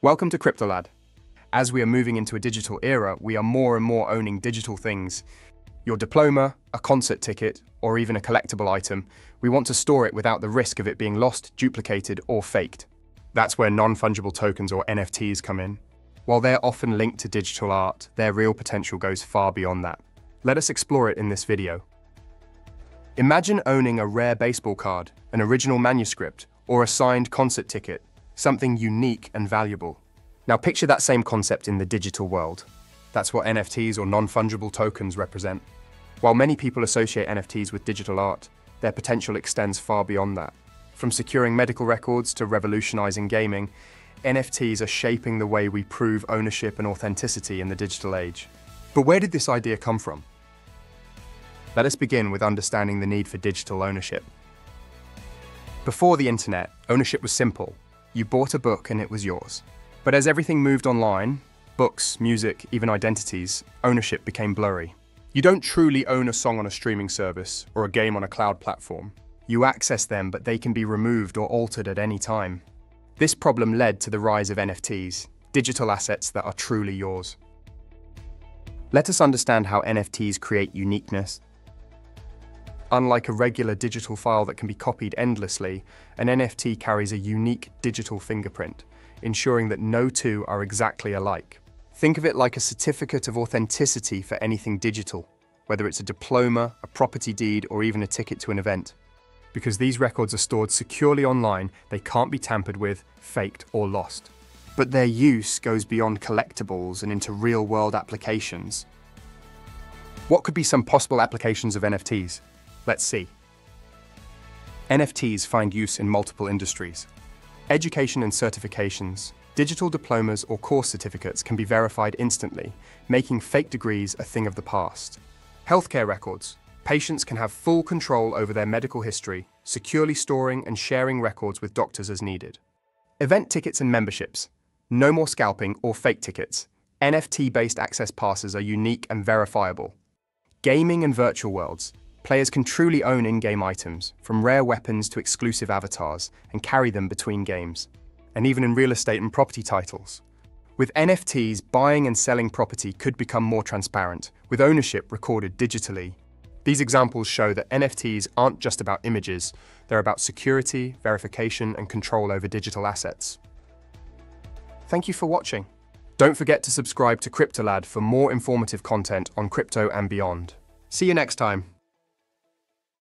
Welcome to Kryptolad. As we are moving into a digital era, we are more and more owning digital things. Your diploma, a concert ticket, or even a collectible item, we want to store it without the risk of it being lost, duplicated, or faked. That's where non-fungible tokens or NFTs come in. While they're often linked to digital art, their real potential goes far beyond that. Let us explore it in this video. Imagine owning a rare baseball card, an original manuscript, or a signed concert ticket something unique and valuable. Now picture that same concept in the digital world. That's what NFTs or non-fungible tokens represent. While many people associate NFTs with digital art, their potential extends far beyond that. From securing medical records to revolutionizing gaming, NFTs are shaping the way we prove ownership and authenticity in the digital age. But where did this idea come from? Let us begin with understanding the need for digital ownership. Before the internet, ownership was simple you bought a book and it was yours. But as everything moved online, books, music, even identities, ownership became blurry. You don't truly own a song on a streaming service or a game on a cloud platform. You access them, but they can be removed or altered at any time. This problem led to the rise of NFTs, digital assets that are truly yours. Let us understand how NFTs create uniqueness, Unlike a regular digital file that can be copied endlessly, an NFT carries a unique digital fingerprint, ensuring that no two are exactly alike. Think of it like a certificate of authenticity for anything digital, whether it's a diploma, a property deed, or even a ticket to an event. Because these records are stored securely online, they can't be tampered with, faked, or lost. But their use goes beyond collectibles and into real-world applications. What could be some possible applications of NFTs? Let's see. NFTs find use in multiple industries. Education and certifications, digital diplomas or course certificates can be verified instantly, making fake degrees a thing of the past. Healthcare records. Patients can have full control over their medical history, securely storing and sharing records with doctors as needed. Event tickets and memberships. No more scalping or fake tickets. NFT-based access passes are unique and verifiable. Gaming and virtual worlds. Players can truly own in-game items, from rare weapons to exclusive avatars, and carry them between games, and even in real estate and property titles. With NFTs, buying and selling property could become more transparent, with ownership recorded digitally. These examples show that NFTs aren't just about images, they're about security, verification, and control over digital assets. Thank you for watching. Don't forget to subscribe to Kryptolad for more informative content on crypto and beyond. See you next time.